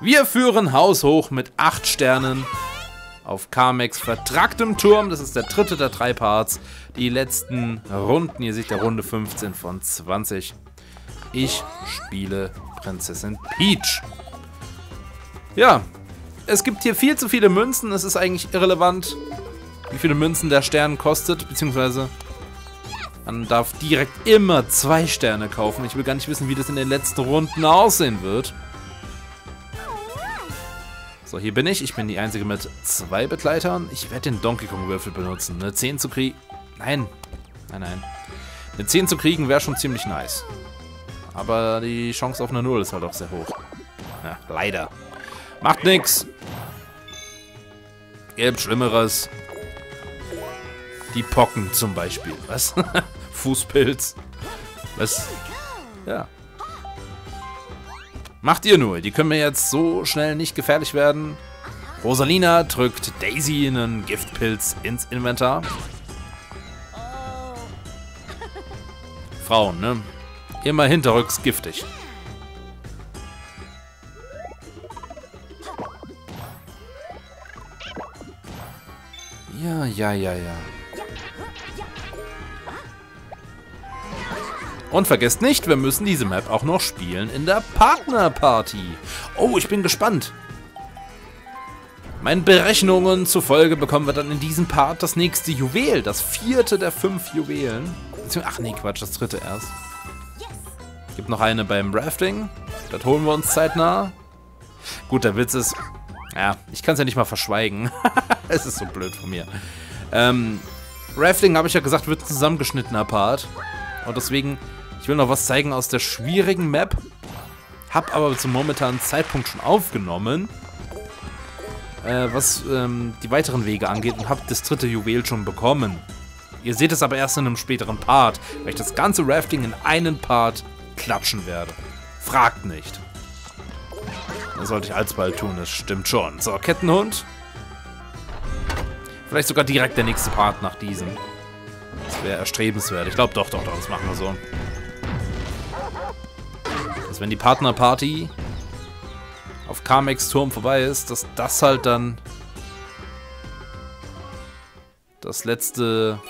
Wir führen haushoch mit 8 Sternen auf Carmex vertracktem Turm. Das ist der dritte der drei Parts. Die letzten Runden, ihr seht der Runde 15 von 20. Ich spiele Prinzessin Peach. Ja, es gibt hier viel zu viele Münzen. Es ist eigentlich irrelevant, wie viele Münzen der Stern kostet, beziehungsweise man darf direkt immer zwei Sterne kaufen. Ich will gar nicht wissen, wie das in den letzten Runden aussehen wird. So, hier bin ich. Ich bin die Einzige mit zwei Begleitern. Ich werde den Donkey Kong Würfel benutzen. Eine 10 zu kriegen... Nein. Nein, nein. Eine 10 zu kriegen wäre schon ziemlich nice. Aber die Chance auf eine 0 ist halt auch sehr hoch. Ja, leider. Macht nix. Gibt Schlimmeres. Die Pocken zum Beispiel. Was? Fußpilz. Was? Ja. Macht ihr nur. Die können mir jetzt so schnell nicht gefährlich werden. Rosalina drückt Daisy einen Giftpilz ins Inventar. Frauen, ne? Immer hinterrücks giftig. Ja, ja, ja, ja. Und vergesst nicht, wir müssen diese Map auch noch spielen in der Partnerparty. Oh, ich bin gespannt. Meinen Berechnungen zufolge bekommen wir dann in diesem Part das nächste Juwel. Das vierte der fünf Juwelen. Ach nee, Quatsch, das dritte erst. Gibt noch eine beim Rafting. Das holen wir uns zeitnah. Gut, der Witz ist... Ja, ich kann es ja nicht mal verschweigen. es ist so blöd von mir. Ähm, Rafting, habe ich ja gesagt, wird ein zusammengeschnittener Part. Und deswegen ich will noch was zeigen aus der schwierigen Map. Hab aber zum momentanen Zeitpunkt schon aufgenommen, äh, was ähm, die weiteren Wege angeht und hab das dritte Juwel schon bekommen. Ihr seht es aber erst in einem späteren Part, weil ich das ganze Rafting in einen Part klatschen werde. Fragt nicht. Das sollte ich alsbald tun, das stimmt schon. So, Kettenhund. Vielleicht sogar direkt der nächste Part nach diesem. Das wäre erstrebenswert. Ich glaube doch, doch, doch, das machen wir so dass wenn die Partnerparty auf Carmex Turm vorbei ist, dass das halt dann das letzte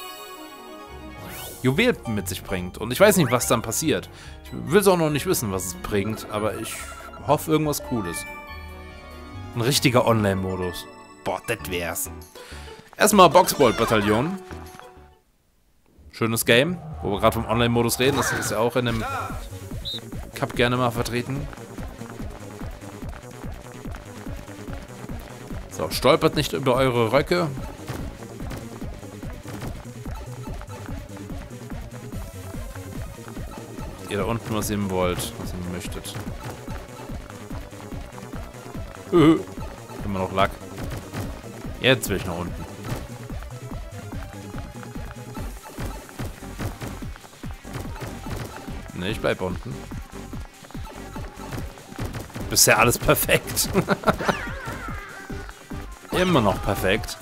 Juwel mit sich bringt. Und ich weiß nicht, was dann passiert. Ich will es auch noch nicht wissen, was es bringt, aber ich hoffe irgendwas Cooles. Ein richtiger Online-Modus. Boah, das wär's. Erstmal Boxball-Bataillon. Schönes Game, wo wir gerade vom Online-Modus reden. Das ist ja auch in einem Cup gerne mal vertreten. So, stolpert nicht über eure Röcke. Ihr da unten was sehen wollt, was ihr möchtet. Äh, immer noch Lack. Jetzt will ich nach unten. Ne, ich bleib unten. Bisher alles perfekt. Immer noch perfekt.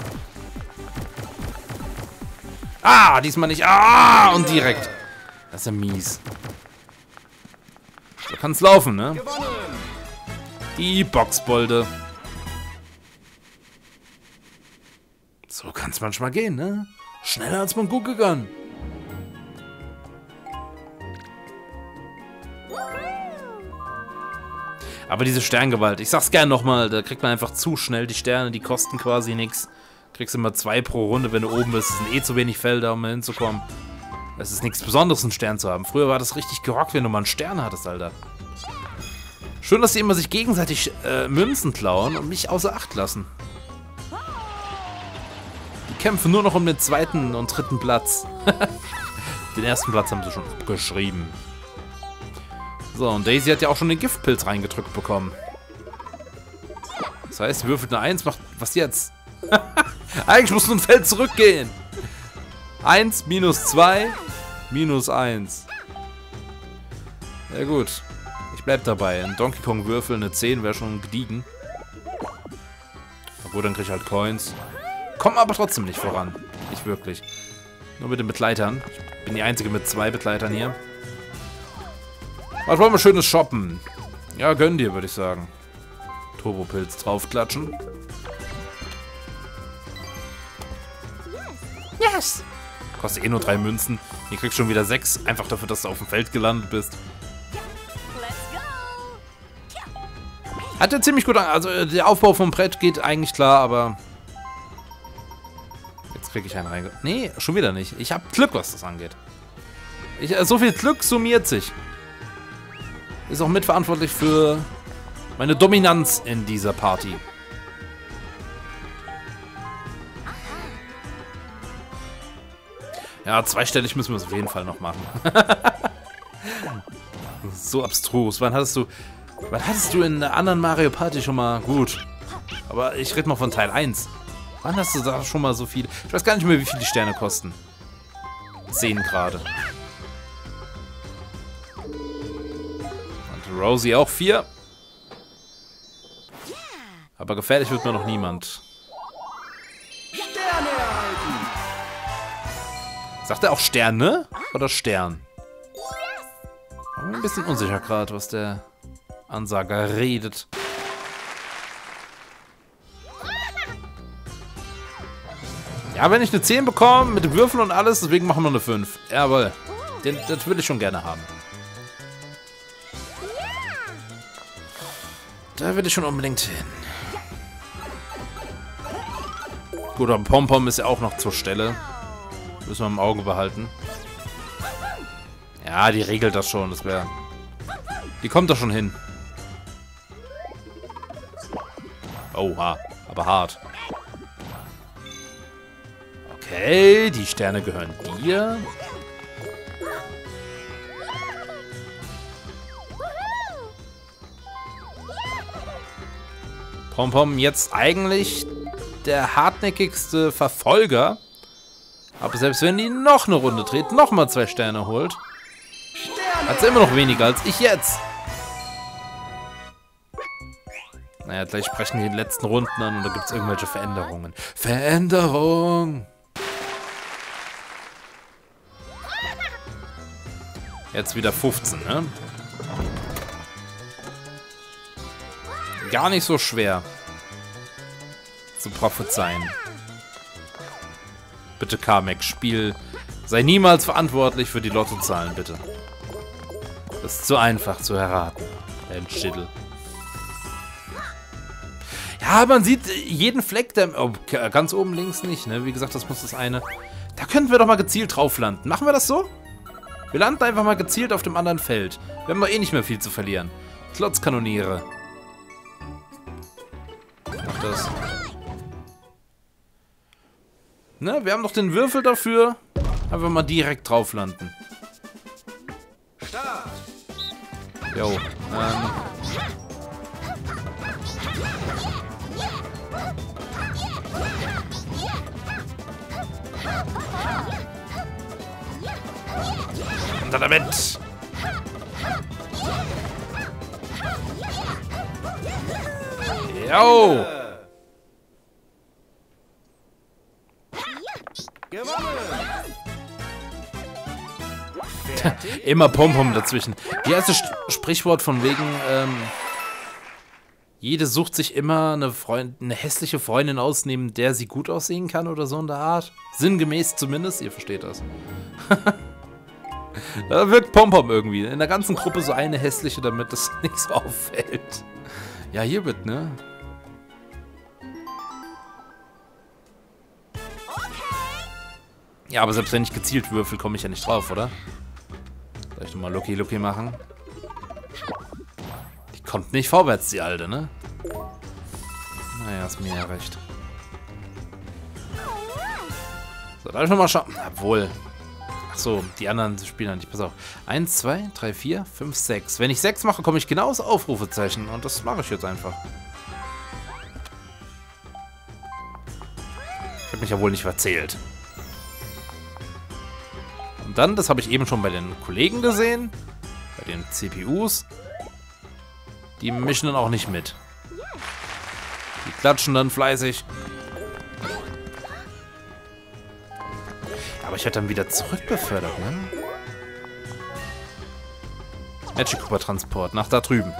Ah, diesmal nicht. Ah, und direkt. Das ist ja mies. So kann's laufen, ne? Die Boxbolde. So kann's manchmal gehen, ne? Schneller als man gucken kann. Aber diese Sterngewalt, ich sag's gern nochmal, da kriegt man einfach zu schnell die Sterne, die kosten quasi nichts. Kriegst immer zwei pro Runde, wenn du oben bist. Es sind eh zu wenig Felder, um hinzukommen. Es ist nichts Besonderes, einen Stern zu haben. Früher war das richtig gerockt, wenn du mal einen Stern hattest, Alter. Schön, dass sie immer sich gegenseitig äh, Münzen klauen und mich außer Acht lassen. Die kämpfen nur noch um den zweiten und dritten Platz. den ersten Platz haben sie schon geschrieben. So, und Daisy hat ja auch schon den Giftpilz reingedrückt bekommen. Das heißt, würfelt eine 1, macht... Was jetzt? Eigentlich muss nur ein Feld zurückgehen. 1 minus 2 minus 1. Ja gut. Ich bleib dabei. Ein Donkey Kong Würfel, eine 10 wäre schon gediegen. Obwohl, dann krieg ich halt Coins. Komm aber trotzdem nicht voran. Nicht wirklich. Nur mit den Begleitern. Ich bin die Einzige mit zwei Begleitern hier. Was wollen wir schönes shoppen? Ja, gönn dir, würde ich sagen. Turbopilz draufklatschen. Yes! Kostet eh nur drei Münzen. Hier kriegst du schon wieder sechs, einfach dafür, dass du auf dem Feld gelandet bist. Hat er ziemlich gut an. Also äh, der Aufbau vom Brett geht eigentlich klar, aber... Jetzt kriege ich einen rein. Nee, schon wieder nicht. Ich habe Glück, was das angeht. Ich, äh, so viel Glück summiert sich. Ist auch mitverantwortlich für meine Dominanz in dieser Party. Ja, zweistellig müssen wir es auf jeden Fall noch machen. so abstrus. Wann hattest du... Wann hattest du in einer anderen Mario Party schon mal... Gut. Aber ich rede mal von Teil 1. Wann hast du da schon mal so viele... Ich weiß gar nicht mehr, wie viele die Sterne kosten. 10 gerade. Rosie auch 4. Aber gefährlich wird mir noch niemand. Sagt er auch Sterne oder Stern? Ein bisschen unsicher gerade, was der Ansager redet. Ja, wenn ich eine 10 bekomme, mit Würfeln und alles, deswegen machen wir eine 5. Jawohl. Den, das würde ich schon gerne haben. Da will ich schon unbedingt hin. Gut, aber Pompom ist ja auch noch zur Stelle. Müssen wir im Auge behalten. Ja, die regelt das schon. Das wäre... Die kommt doch schon hin. Oha, aber hart. Okay, die Sterne gehören dir. Pompom jetzt eigentlich der hartnäckigste Verfolger. Aber selbst wenn die noch eine Runde dreht, nochmal zwei Sterne holt, hat sie immer noch weniger als ich jetzt. Naja, gleich sprechen die letzten Runden an und da gibt es irgendwelche Veränderungen. Veränderung! Jetzt wieder 15, ne? Gar nicht so schwer zu prophezeien. Bitte, Kamek, Spiel. Sei niemals verantwortlich für die Lottozahlen, bitte. Das ist zu einfach zu erraten. Schittel. Ja, man sieht jeden Fleck, der... Oh, ganz oben links nicht, ne? Wie gesagt, das muss das eine... Da könnten wir doch mal gezielt drauf landen. Machen wir das so? Wir landen einfach mal gezielt auf dem anderen Feld. Wir haben doch eh nicht mehr viel zu verlieren. Klotzkanoniere. Das. Ne, wir haben doch den Würfel dafür. Einfach mal direkt drauf landen. Start. Jo, ähm. Unter damit! Jo! Immer Pompom dazwischen. Wie heißt das Sprichwort von wegen, ähm, jede sucht sich immer eine, Freund eine hässliche Freundin aus, neben der sie gut aussehen kann oder so in der Art? Sinngemäß zumindest, ihr versteht das. da wirkt Pompom irgendwie. In der ganzen Gruppe so eine hässliche, damit es nicht so auffällt. Ja, hier wird, ne? Ja, aber selbst wenn ich gezielt würfel, komme ich ja nicht drauf, oder? Soll ich nochmal Lucky Lucky machen? Die kommt nicht vorwärts, die Alte, ne? Naja, ist mir ja recht. So, darf ich nochmal schauen? Obwohl. Ach so, die anderen spielen ja nicht. Pass auf. 1, 2, 3, 4, 5, 6. Wenn ich 6 mache, komme ich genau aus Aufrufezeichen. Und das mache ich jetzt einfach. Ich habe mich ja wohl nicht verzählt dann, das habe ich eben schon bei den Kollegen gesehen, bei den CPUs, die mischen dann auch nicht mit. Die klatschen dann fleißig. Aber ich werde dann wieder zurückbefördert, ne? Magic Cooper Transport, nach da drüben.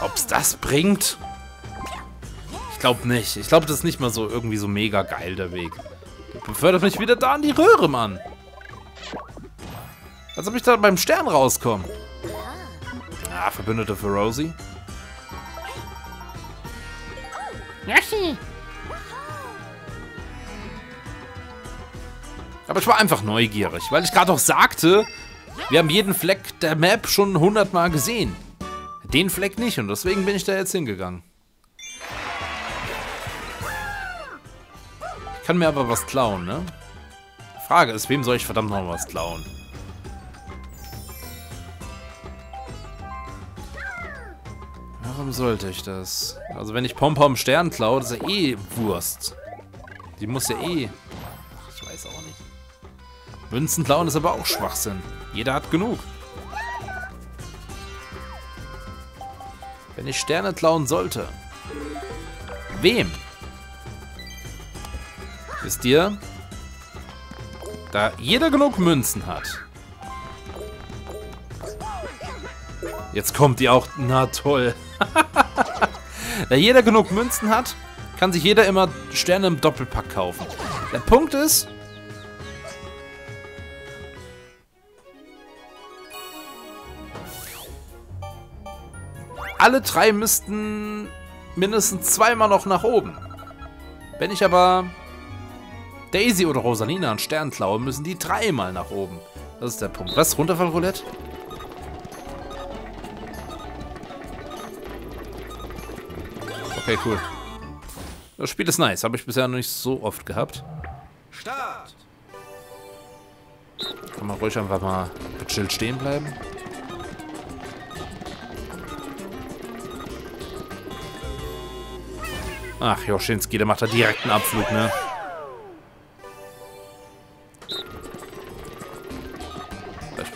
Ob's das bringt? Ich glaube nicht. Ich glaube, das ist nicht mal so irgendwie so mega geil, der Weg. Der befördert mich wieder da in die Röhre, Mann. Als ob ich da beim Stern rauskomme. Ah, Verbündete für Rosie. Yoshi! Aber ich war einfach neugierig, weil ich gerade auch sagte, wir haben jeden Fleck der Map schon hundertmal gesehen. Den Fleck nicht und deswegen bin ich da jetzt hingegangen. Kann mir aber was klauen, ne? Frage ist, wem soll ich verdammt noch was klauen? Warum sollte ich das? Also wenn ich Pompom Stern klaue, ist ja eh Wurst. Die muss ja eh... Ach, ich weiß auch nicht. Münzen klauen ist aber auch Schwachsinn. Jeder hat genug. Wenn ich Sterne klauen sollte. Wem? Wisst ihr? Da jeder genug Münzen hat. Jetzt kommt die auch. Na toll. da jeder genug Münzen hat, kann sich jeder immer Sterne im Doppelpack kaufen. Der Punkt ist, alle drei müssten mindestens zweimal noch nach oben. Wenn ich aber Daisy oder Rosalina einen Stern müssen die dreimal nach oben. Das ist der Punkt. Was? Runterfallroulette? Okay, cool. Das Spiel ist nice. Habe ich bisher noch nicht so oft gehabt. Start! Kann man ruhig einfach mal gechillt stehen bleiben. Ach, Joschinski, der macht da direkt einen Abflug, ne?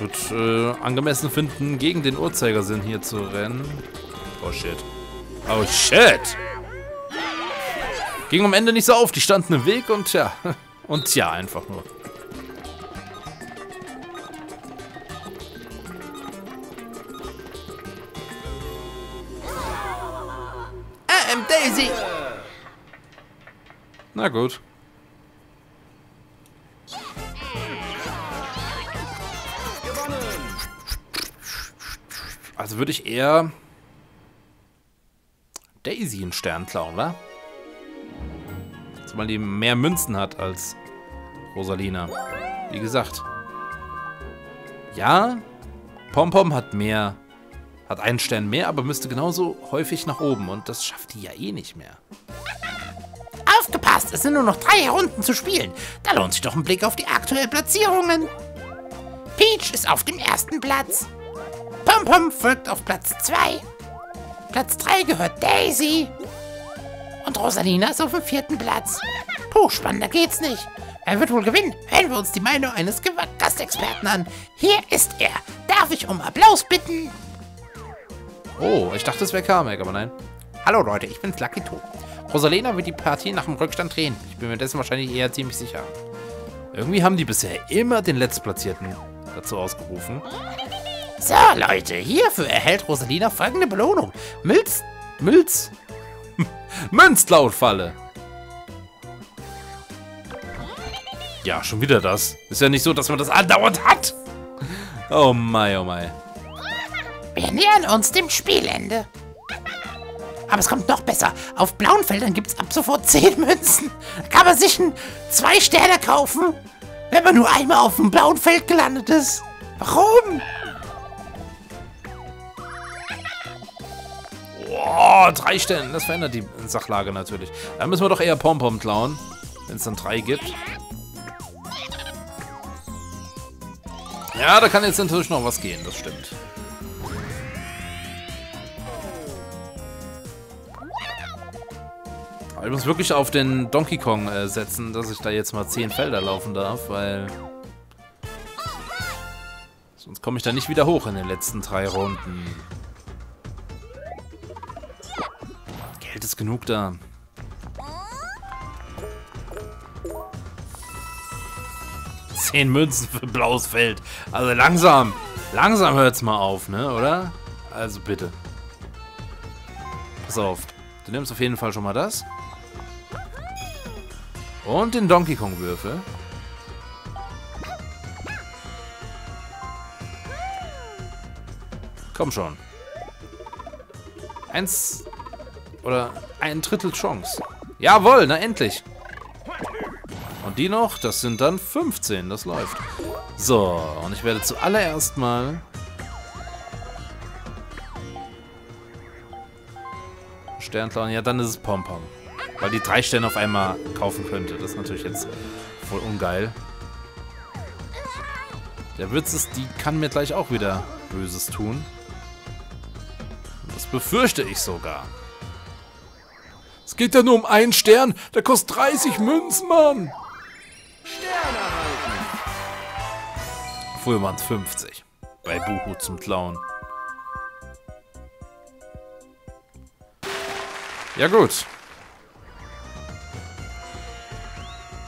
Würde äh, angemessen finden, gegen den Uhrzeigersinn hier zu rennen. Oh shit. Oh shit! Ging am Ende nicht so auf, die standen im Weg und ja. Und ja, einfach nur. Ähm, Daisy! Na gut. Also würde ich eher Daisy einen Stern klauen, wa? Zumal die mehr Münzen hat als Rosalina. Wie gesagt. Ja, Pompom hat mehr, hat einen Stern mehr, aber müsste genauso häufig nach oben. Und das schafft die ja eh nicht mehr. Aufgepasst, es sind nur noch drei Runden zu spielen. Da lohnt sich doch ein Blick auf die aktuellen Platzierungen. Peach ist auf dem ersten Platz. Pompom folgt auf Platz 2. Platz 3 gehört Daisy. Und Rosalina ist auf dem vierten Platz. Puh, spannender geht's nicht. Wer wird wohl gewinnen? Hören wir uns die Meinung eines Gastexperten an. Hier ist er. Darf ich um Applaus bitten? Oh, ich dachte, es wäre Kamek, aber nein. Hallo Leute, ich bin's Lucky Two. Rosalina wird die Partie nach dem Rückstand drehen. Ich bin mir dessen wahrscheinlich eher ziemlich sicher. Irgendwie haben die bisher immer den Letztplatzierten dazu ausgerufen. So, Leute, hierfür erhält Rosalina folgende Belohnung. Milz... Milz... Münzlautfalle. Ja, schon wieder das. Ist ja nicht so, dass man das andauernd hat. Oh mein, oh mein. Wir nähern uns dem Spielende. Aber es kommt noch besser. Auf blauen Feldern gibt es ab sofort 10 Münzen. Da kann man sich ein zwei Sterne kaufen, wenn man nur einmal auf dem blauen Feld gelandet ist. Warum? Boah, drei Sterne. Das verändert die Sachlage natürlich. Da müssen wir doch eher Pompom klauen, wenn es dann drei gibt. Ja, da kann jetzt natürlich noch was gehen, das stimmt. Aber ich muss wirklich auf den Donkey Kong äh, setzen, dass ich da jetzt mal 10 Felder laufen darf, weil... Sonst komme ich da nicht wieder hoch in den letzten drei Runden. Genug da. Zehn Münzen für blaues Feld. Also langsam, langsam hört's mal auf, ne, oder? Also bitte. Pass auf. Du nimmst auf jeden Fall schon mal das. Und den Donkey Kong Würfel. Komm schon. Eins oder ein Drittel Chance. Jawohl, na endlich. Und die noch, das sind dann 15, das läuft. So, und ich werde zuallererst mal... Stern klauen, ja dann ist es Pompom. Weil die drei Sterne auf einmal kaufen könnte. Das ist natürlich jetzt voll ungeil. Der Witz ist, die kann mir gleich auch wieder Böses tun. Das befürchte ich sogar. Es geht ja nur um einen Stern. Der kostet 30 Münzen, Mann. Stern erhalten. Früher waren es 50. Bei Buhu zum Klauen. Ja gut.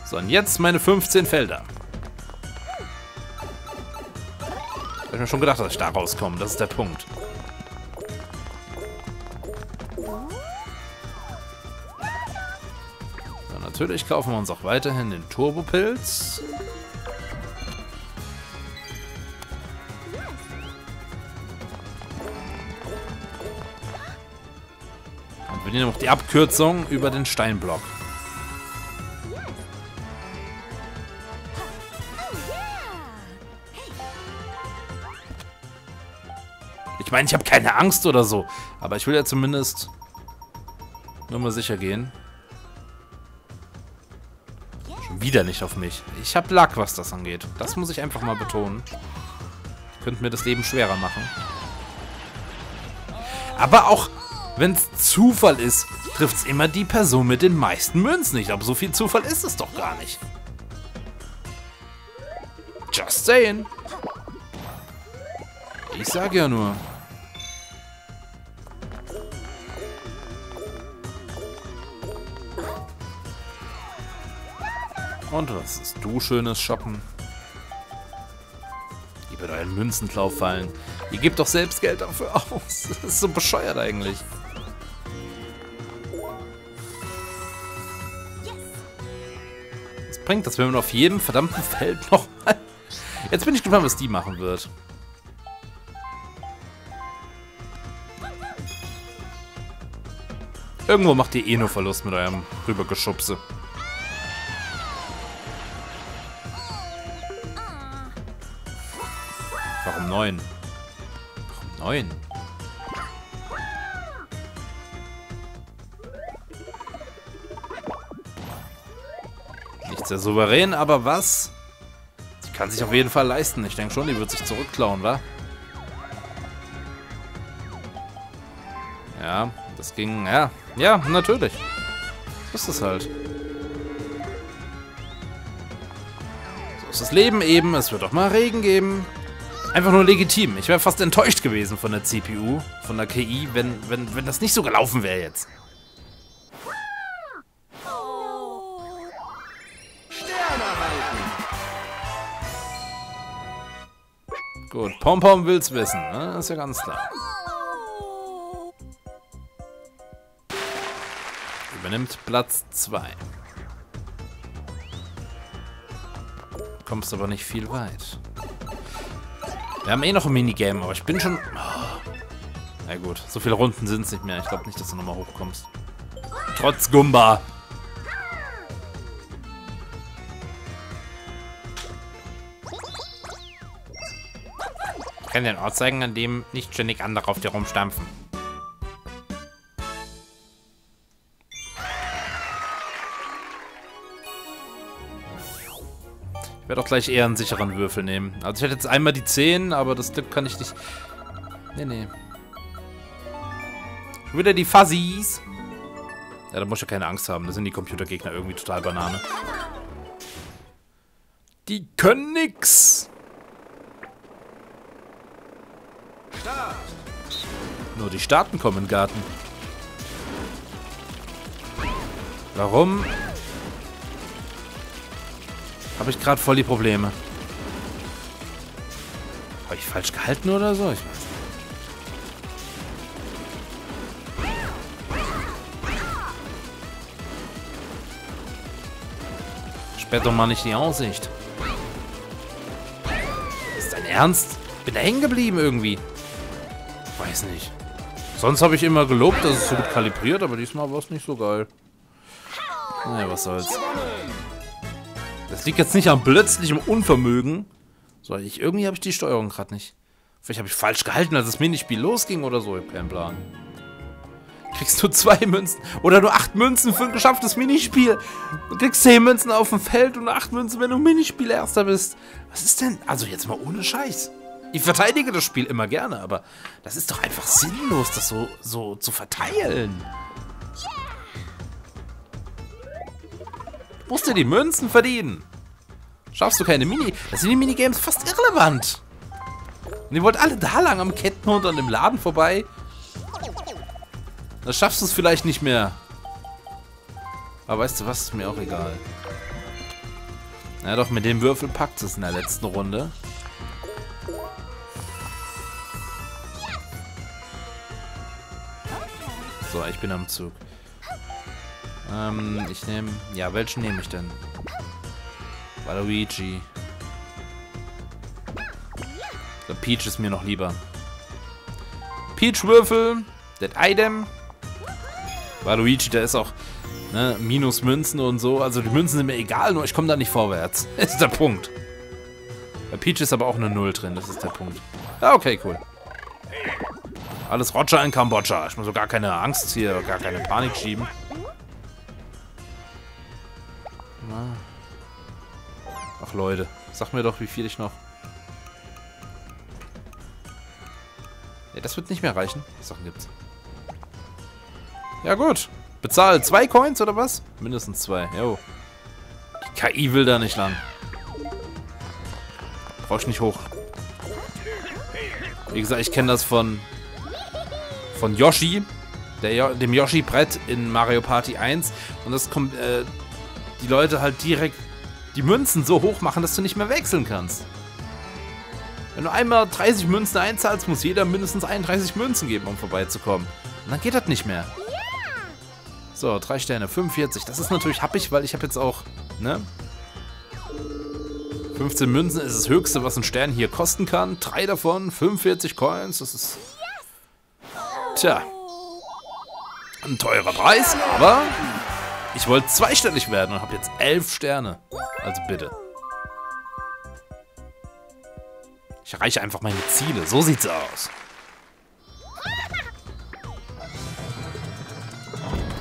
So, und jetzt meine 15 Felder. Hab ich mir schon gedacht, dass ich da rauskomme. Das ist der Punkt. Natürlich kaufen wir uns auch weiterhin den Turbopilz. Und wir nehmen auch die Abkürzung über den Steinblock. Ich meine, ich habe keine Angst oder so. Aber ich will ja zumindest nur mal sicher gehen. Wieder nicht auf mich. Ich habe Lack, was das angeht. Das muss ich einfach mal betonen. Könnte mir das Leben schwerer machen. Aber auch wenn es Zufall ist, trifft es immer die Person mit den meisten Münzen nicht. Aber so viel Zufall ist es doch gar nicht. Just saying. Ich sage ja nur. Und was ist du schönes Shoppen? Ihr wird euren Münzenklau fallen. Ihr gebt doch selbst Geld dafür aus. Das ist so bescheuert eigentlich. Was bringt das, wenn man auf jedem verdammten Feld nochmal... Jetzt bin ich gespannt, was die machen wird. Irgendwo macht ihr eh nur Verlust mit eurem Rübergeschubse. Warum neun? Warum neun? Nicht sehr souverän, aber was? Sie kann sich auf jeden Fall leisten. Ich denke schon, die wird sich zurückklauen, wa? Ja, das ging, ja, ja, natürlich. So ist es halt. So ist das Leben eben. Es wird auch mal Regen geben. Einfach nur legitim. Ich wäre fast enttäuscht gewesen von der CPU, von der KI, wenn, wenn, wenn das nicht so gelaufen wäre jetzt. Gut, Pompom will's wissen, ne? Ist ja ganz klar. Übernimmt Platz 2. Kommst aber nicht viel weit. Wir haben eh noch ein Minigame, aber ich bin schon... Oh. Na gut, so viele Runden sind es nicht mehr. Ich glaube nicht, dass du nochmal hochkommst. Trotz Gumba. Ich kann dir einen Ort zeigen, an dem nicht ständig andere auf dir rumstampfen. Werde auch gleich eher einen sicheren Würfel nehmen. Also ich hätte jetzt einmal die 10, aber das Glück kann ich nicht... Nee, nee. Schon wieder die Fuzzies. Ja, da muss ich ja keine Angst haben. Da sind die Computergegner irgendwie total Banane. Die können nix. Start. Nur die Staaten kommen in den Garten. Warum habe ich gerade voll die Probleme. Habe ich falsch gehalten oder so? Ich weiß nicht. Sperrt doch mal nicht die Aussicht. Ist dein Ernst? Bin da hängen geblieben irgendwie. Weiß nicht. Sonst habe ich immer gelobt, dass es so gut kalibriert, aber diesmal war es nicht so geil. Naja, was soll's. Das liegt jetzt nicht am plötzlichem Unvermögen, sondern ich, irgendwie habe ich die Steuerung gerade nicht. Vielleicht habe ich falsch gehalten, als das Minispiel losging oder so. Ich habe keinen Plan. Kriegst du zwei Münzen oder nur acht Münzen für ein geschafftes Minispiel. Du kriegst zehn Münzen auf dem Feld und acht Münzen, wenn du Minispiel Erster bist. Was ist denn? Also jetzt mal ohne Scheiß. Ich verteidige das Spiel immer gerne, aber das ist doch einfach sinnlos, das so, so zu verteilen. Du musst dir die Münzen verdienen. Schaffst du keine Mini... Das sind die Minigames fast irrelevant. Und ihr wollt alle da lang am Kettenhund und im Laden vorbei. Da schaffst du es vielleicht nicht mehr. Aber weißt du was, ist mir auch egal. Ja doch, mit dem Würfel packt es in der letzten Runde. So, ich bin am Zug. Ähm, ich nehme... Ja, welchen nehme ich denn? Waluigi. So, Peach ist mir noch lieber. Peach-Würfel. Das Item. Waluigi, der ist auch ne, minus Münzen und so. Also die Münzen sind mir egal, nur ich komme da nicht vorwärts. Das ist der Punkt. Bei Peach ist aber auch eine Null drin, das ist der Punkt. Ja, okay, cool. Alles Roger in Kambodscha. Ich muss so gar keine Angst hier, gar keine Panik schieben. Leute, sag mir doch, wie viel ich noch... Ja, das wird nicht mehr reichen. Sachen gibt's? Ja gut. Bezahl zwei Coins oder was? Mindestens zwei. Jo. Die KI will da nicht lang. Brauch ich nicht hoch. Wie gesagt, ich kenne das von von Yoshi, der, dem Yoshi-Brett in Mario Party 1. Und das kommt, äh, die Leute halt direkt die Münzen so hoch machen, dass du nicht mehr wechseln kannst. Wenn du einmal 30 Münzen einzahlst, muss jeder mindestens 31 Münzen geben, um vorbeizukommen. Und dann geht das nicht mehr. So, drei Sterne, 45. Das ist natürlich happig, weil ich habe jetzt auch, ne? 15 Münzen ist das höchste, was ein Stern hier kosten kann. Drei davon, 45 Coins, das ist Tja. Ein teurer Preis, aber ich wollte zweistellig werden und habe jetzt elf Sterne. Also bitte. Ich erreiche einfach meine Ziele. So sieht's aus.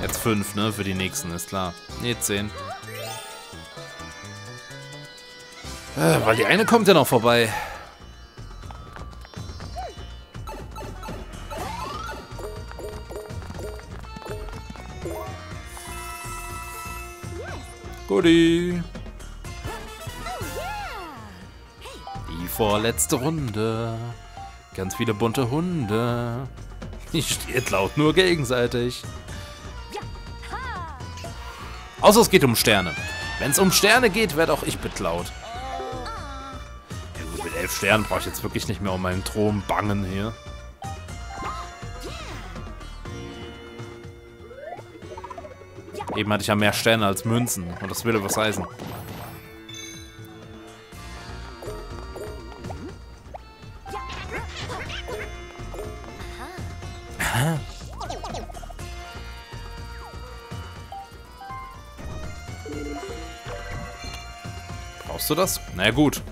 Jetzt fünf, ne? Für die nächsten, ist klar. Ne, zehn. Äh, weil die eine kommt ja noch vorbei. Goodie. Die vorletzte Runde. Ganz viele bunte Hunde. Die steht laut nur gegenseitig. Außer es geht um Sterne. Wenn es um Sterne geht, werde auch ich betlaut. Ja mit elf Sternen brauche ich jetzt wirklich nicht mehr um meinen Thron bangen hier. Eben hatte ich ja mehr Sterne als Münzen. Und das würde was heißen. Brauchst du das? Na ja, gut.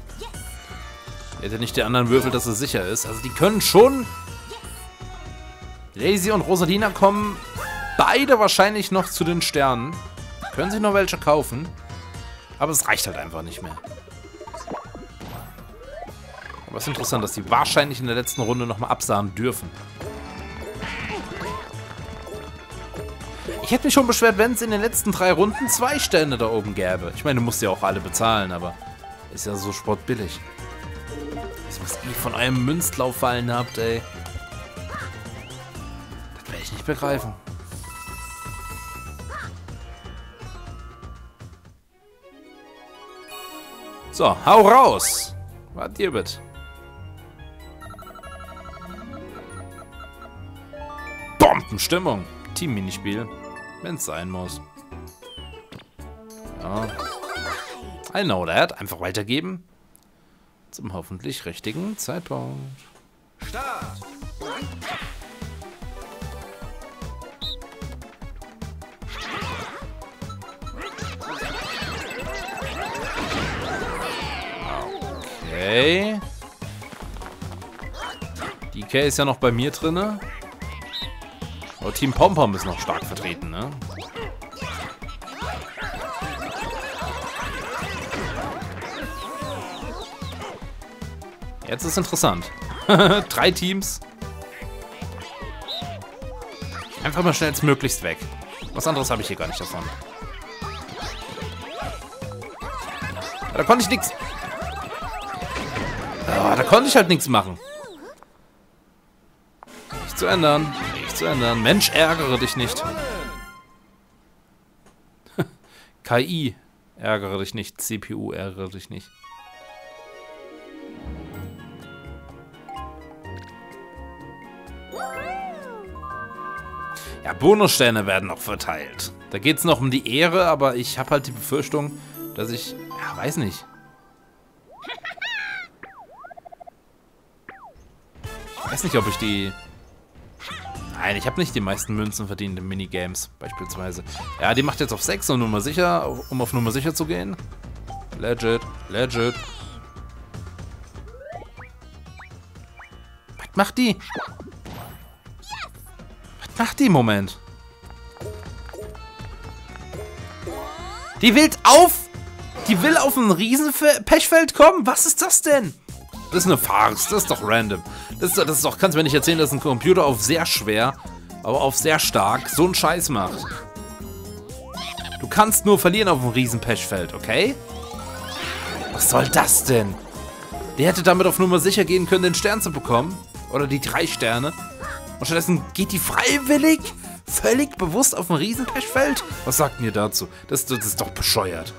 Hätte nicht die anderen Würfel, dass es sicher ist. Also die können schon... Lazy und Rosalina kommen beide wahrscheinlich noch zu den Sternen. Können sich noch welche kaufen. Aber es reicht halt einfach nicht mehr. Aber es ist interessant, dass die wahrscheinlich in der letzten Runde nochmal absahen dürfen. Ich hätte mich schon beschwert, wenn es in den letzten drei Runden zwei Stände da oben gäbe. Ich meine, du musst ja auch alle bezahlen, aber ist ja so sportbillig. was ihr von eurem Münzlauf fallen habt, ey. Das werde ich nicht begreifen. So, hau raus! Was dir bitte? Bombenstimmung. Team-Minispiel. Wenn es sein muss. Ja. I know that. Einfach weitergeben. Zum hoffentlich richtigen Zeitpunkt. Start! Okay. DK ist ja noch bei mir drinne. Aber Team Pompom ist noch stark vertreten, ne? Jetzt ist interessant. Drei Teams. Einfach mal schnellstmöglichst weg. Was anderes habe ich hier gar nicht davon. Da konnte ich nichts. Da konnte ich halt nichts machen. Nicht zu ändern. Nicht zu ändern. Mensch, ärgere dich nicht. KI, ärgere dich nicht. CPU, ärgere dich nicht. Ja, Bonussterne werden noch verteilt. Da geht es noch um die Ehre, aber ich habe halt die Befürchtung, dass ich... Ja, weiß nicht. Weiß nicht, ob ich die... Nein, ich habe nicht die meisten Münzen verdient in Minigames, beispielsweise. Ja, die macht jetzt auf 6, um Nummer sicher, um auf Nummer sicher zu gehen. Legit, legit. Was macht die? Was macht die Moment? Die will auf... Die will auf ein Riesenpechfeld kommen? Was ist das denn? Das ist eine Farce. Das ist doch random. Das ist, das ist doch... Kannst du mir nicht erzählen, dass ein Computer auf sehr schwer, aber auf sehr stark so einen Scheiß macht. Du kannst nur verlieren auf einem Riesenpechfeld, okay? Was soll das denn? Der hätte damit auf Nummer sicher gehen können, den Stern zu bekommen. Oder die drei Sterne. Und stattdessen geht die freiwillig, völlig bewusst auf ein Riesenpechfeld? Was sagt ihr dazu? Das, das ist doch bescheuert.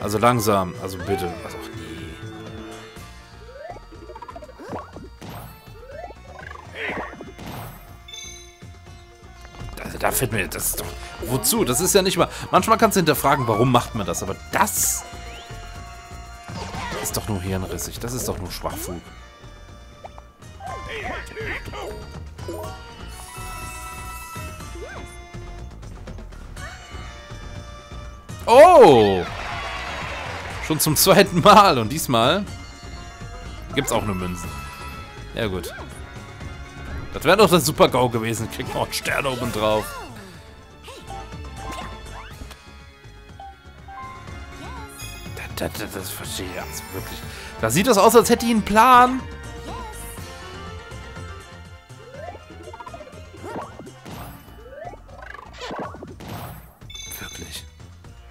Also langsam, also bitte. Also, da fällt mir, das doch, wozu? Das ist ja nicht mal, manchmal kannst du hinterfragen, warum macht man das, aber das ist doch nur hirnrissig, das ist doch nur Schwachfug. Oh! Schon zum zweiten Mal. Und diesmal gibt's auch nur Münzen. Ja gut. Das wäre doch das Super-GO gewesen. Kriegt noch einen Stern oben drauf. Das, das, das verstehe ich also wirklich. Da sieht das aus, als hätte ich einen Plan.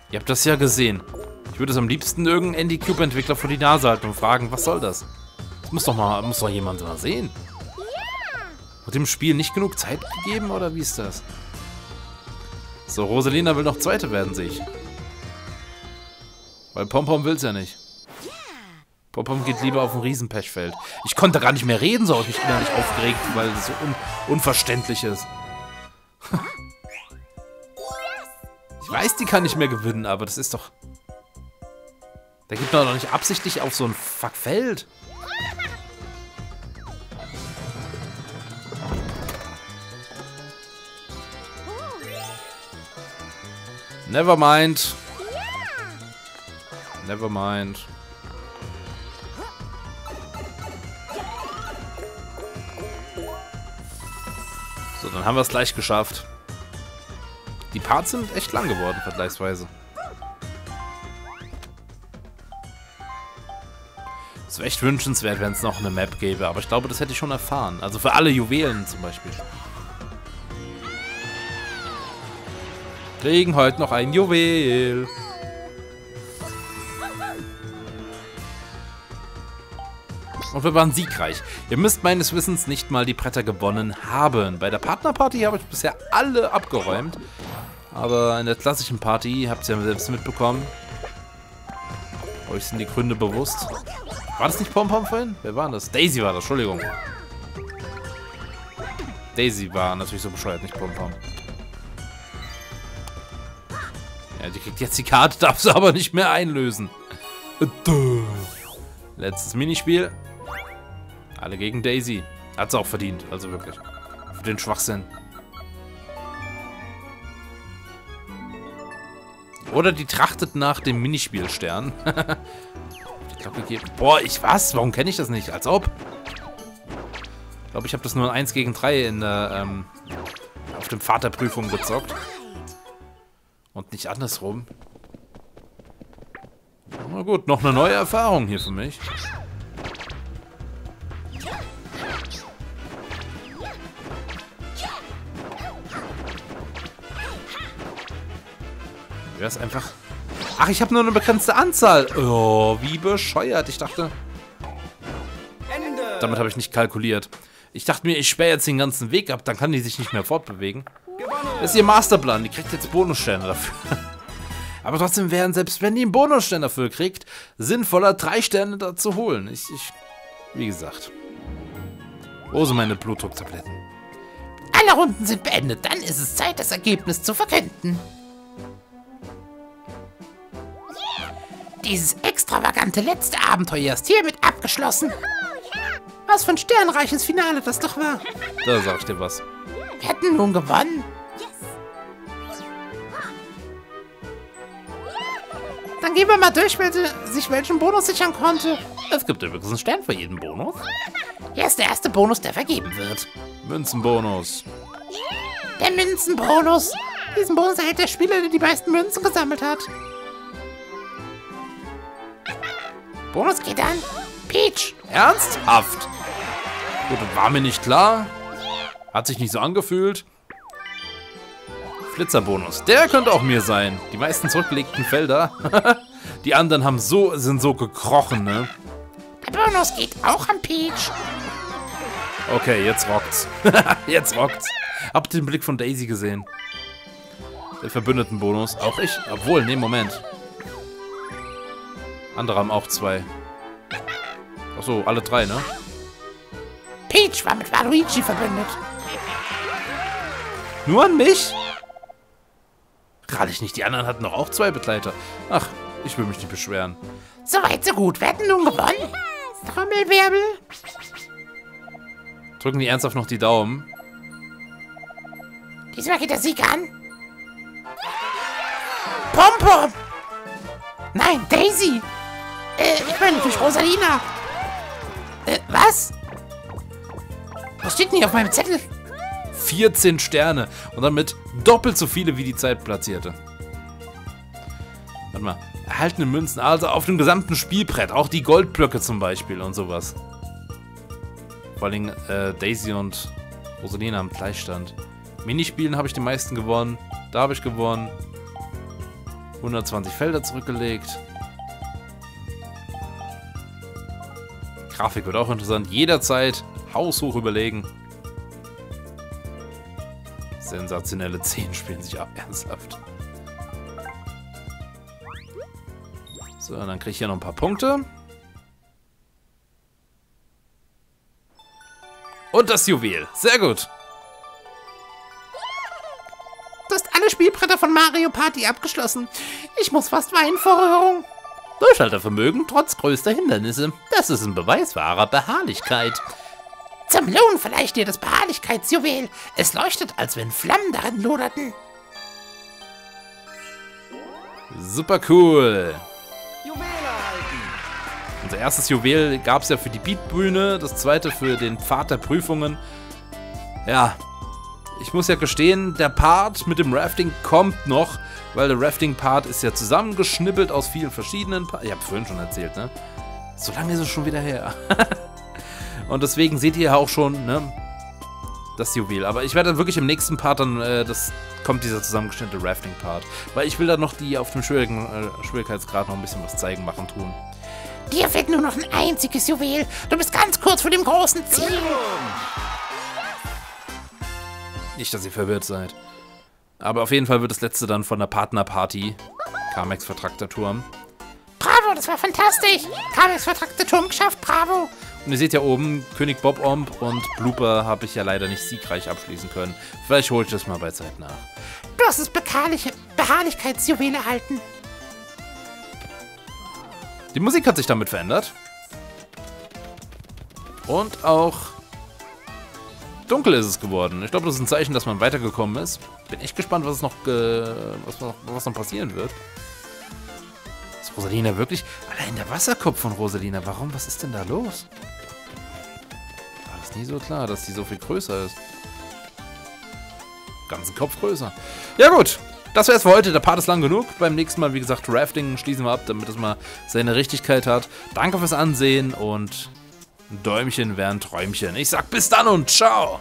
Ihr habt das ja gesehen. Ich würde es am liebsten irgendeinen Indie-Cube-Entwickler vor die Nase halten und fragen, was soll das? Das muss doch mal, muss doch jemand mal sehen. Hat dem Spiel nicht genug Zeit gegeben, oder wie ist das? So, Rosalina will noch Zweite werden, sehe ich. Weil Pompom will es ja nicht. Pompom geht lieber auf ein Riesenpechfeld. Ich konnte gar nicht mehr reden, so habe ich mich innerlich aufgeregt, weil es so un unverständlich ist. Ich weiß, die kann nicht mehr gewinnen, aber das ist doch... Da gibt man doch nicht absichtlich auf so ein Fuckfeld. Never mind. Never mind. So, dann haben wir es gleich geschafft. Die Parts sind echt lang geworden, vergleichsweise. Es wäre echt wünschenswert, wenn es noch eine Map gäbe, aber ich glaube, das hätte ich schon erfahren. Also für alle Juwelen zum Beispiel. Kriegen heute noch ein Juwel. Und wir waren siegreich. Ihr müsst meines Wissens nicht mal die Bretter gewonnen haben. Bei der Partnerparty habe ich bisher alle abgeräumt. Aber in der klassischen Party, habt ihr ja selbst mitbekommen. Euch sind die Gründe bewusst. War das nicht Pom Pom vorhin? Wer war das? Daisy war das, Entschuldigung. Daisy war natürlich so bescheuert, nicht Pom Pom. Ja, die kriegt jetzt die Karte, darf sie aber nicht mehr einlösen. Letztes Minispiel. Alle gegen Daisy. Hat sie auch verdient, also wirklich. Für den Schwachsinn. Oder die trachtet nach dem Minispielstern. die Glocke geht. Boah, ich was? Warum kenne ich das nicht? Als ob. Ich glaube, ich habe das nur 1 gegen 3 in der, ähm, auf dem Vaterprüfung gezockt. Und nicht andersrum. Na gut, noch eine neue Erfahrung hier für mich. Wäre es einfach... Ach, ich habe nur eine begrenzte Anzahl. Oh, wie bescheuert. Ich dachte... Damit habe ich nicht kalkuliert. Ich dachte mir, ich sperre jetzt den ganzen Weg ab, dann kann die sich nicht mehr fortbewegen. Das ist ihr Masterplan. Die kriegt jetzt Bonussterne dafür. Aber trotzdem wären, selbst wenn die einen Bonusstern dafür kriegt, sinnvoller, drei Sterne da zu holen. Ich, ich, wie gesagt. Wo sind meine Blutdrucktabletten? Alle Runden sind beendet. Dann ist es Zeit, das Ergebnis zu verkünden. Dieses extravagante letzte Abenteuer ist hiermit abgeschlossen. Was für ein sternreiches Finale das doch war. Da sag ich dir was. Wir hätten nun gewonnen. Gehen wir mal durch, wer sich welchen Bonus sichern konnte. Es gibt übrigens einen Stern für jeden Bonus. Hier ist der erste Bonus, der vergeben wird. Münzenbonus. Der Münzenbonus. Diesen Bonus erhält der Spieler, der die meisten Münzen gesammelt hat. Bonus geht an Peach. Ernsthaft? Gut, war mir nicht klar. Hat sich nicht so angefühlt. Flitzerbonus. Der könnte auch mir sein. Die meisten zurückgelegten Felder. die anderen haben so, sind so gekrochen, ne? Der Bonus geht auch an Peach. Okay, jetzt rockt's. jetzt rockt's. Habt den Blick von Daisy gesehen? Der Verbündeten-Bonus. Auch ich. Obwohl, ne, Moment. Andere haben auch zwei. Achso, alle drei, ne? Peach war mit Waluigi verbündet. Nur an mich? Gerade ich nicht. Die anderen hatten doch auch zwei Begleiter. Ach, ich will mich nicht beschweren. Soweit, so gut. Wir hätten nun gewonnen. Trommelwirbel. Drücken die ernsthaft noch die Daumen. Diesmal geht der Sieg an. Pompom. Nein, Daisy. Äh, ich meine natürlich Rosalina. Äh, was? Was steht denn hier auf meinem Zettel? 14 Sterne. Und damit doppelt so viele wie die Zeit platzierte. Warte mal. Erhaltene Münzen, also auf dem gesamten Spielbrett. Auch die Goldblöcke zum Beispiel und sowas. Vor allem äh, Daisy und Rosalina am Gleichstand. Minispielen habe ich die meisten gewonnen. Da habe ich gewonnen. 120 Felder zurückgelegt. Grafik wird auch interessant. Jederzeit haushoch überlegen. Sensationelle 10 spielen sich ab, ernsthaft. So, dann kriege ich hier noch ein paar Punkte. Und das Juwel. Sehr gut. Du hast alle Spielbretter von Mario Party abgeschlossen. Ich muss fast weinen vor Rührung. Durchhaltevermögen trotz größter Hindernisse. Das ist ein Beweis wahrer Beharrlichkeit. Zum Lohn vielleicht dir das Beharrlichkeitsjuwel. Es leuchtet, als wenn Flammen darin loderten. Super cool. Unser erstes Juwel gab es ja für die Beatbühne, das zweite für den Pfad der Prüfungen. Ja, ich muss ja gestehen, der Part mit dem Rafting kommt noch, weil der Rafting-Part ist ja zusammengeschnippelt aus vielen verschiedenen Parts. Ich habe vorhin schon erzählt, ne? So lange ist es schon wieder her. Und deswegen seht ihr ja auch schon, ne? Das Juwel. Aber ich werde dann wirklich im nächsten Part dann, äh, das kommt dieser zusammengeschnittene Rafting-Part. Weil ich will dann noch die auf dem schwierigen äh, Schwierigkeitsgrad noch ein bisschen was zeigen, machen, tun. Dir fehlt nur noch ein einziges Juwel. Du bist ganz kurz vor dem großen Ziel. Nicht, dass ihr verwirrt seid. Aber auf jeden Fall wird das letzte dann von der Partnerparty. Carmex vertrackter Turm. Bravo, das war fantastisch. Carmex vertrackter Turm geschafft, bravo. Und ihr seht ja oben, König Bob Omb und Blooper habe ich ja leider nicht siegreich abschließen können. Vielleicht hole ich das mal bei Zeit nach. Du hast das Beharrlichkeitsjuwel erhalten. Die Musik hat sich damit verändert. Und auch dunkel ist es geworden. Ich glaube, das ist ein Zeichen, dass man weitergekommen ist. Bin echt gespannt, was noch, was noch, was noch passieren wird. Ist Rosalina wirklich... Allein der Wasserkopf von Rosalina. Warum? Was ist denn da los? War das nie so klar, dass die so viel größer ist. Ganzen Kopf größer. Ja gut, das wäre es für heute. Der Part ist lang genug. Beim nächsten Mal, wie gesagt, Rafting schließen wir ab, damit es mal seine Richtigkeit hat. Danke fürs Ansehen und Däumchen wäre ein Träumchen. Ich sag bis dann und ciao.